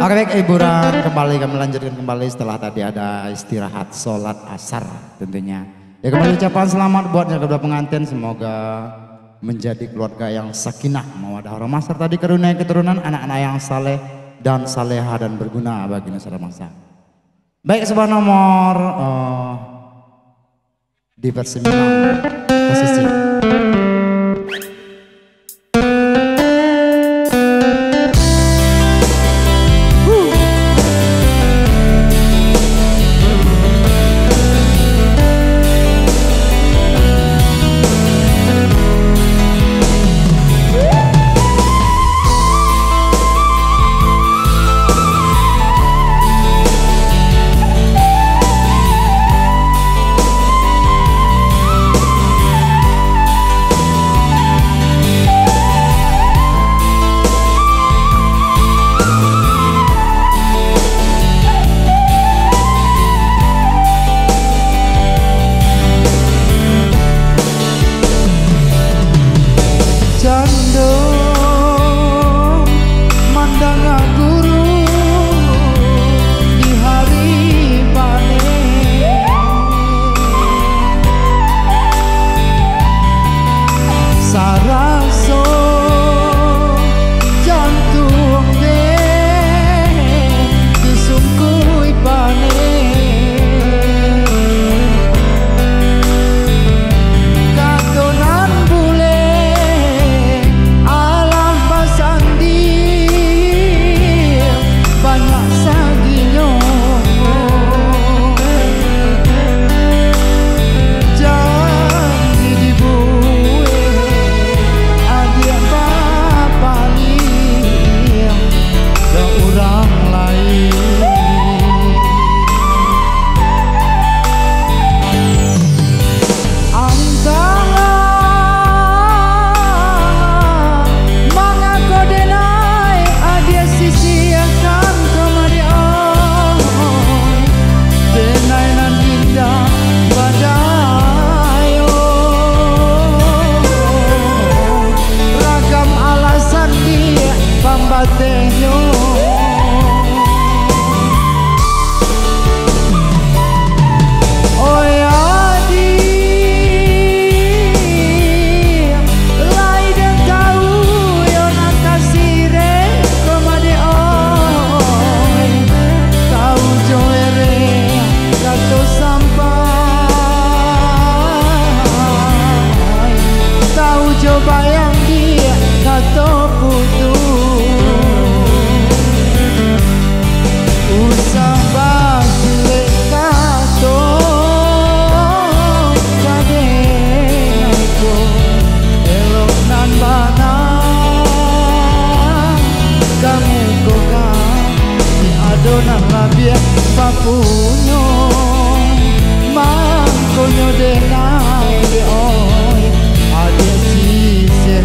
Oke baik hiburan kembali kami lanjutkan kembali setelah tadi ada istirahat sholat asar tentunya. Ya kembali ucapan selamat buat yang kedua pengantin semoga menjadi keluarga yang sakinah mawadah warahmah serta dikaruniai keturunan anak-anak yang saleh dan saleha dan berguna bagi nusa bangsa. Baik sebuah nomor uh, di persembilan nang labia papunyo manco yo de nadie hoy. A decir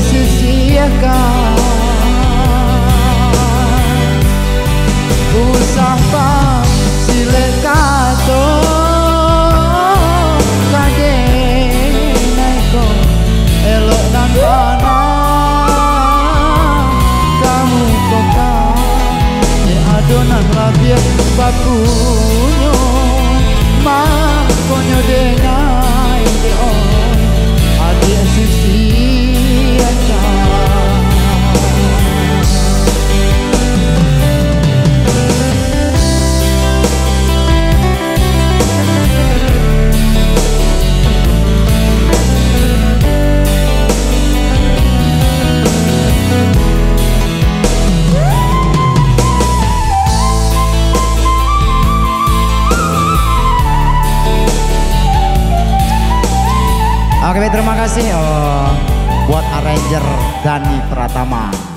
se cercar Usah paham sila kata adonan labia bakunyo ma konyo denang Oke, terima kasih oh, buat arranger Dani Pratama.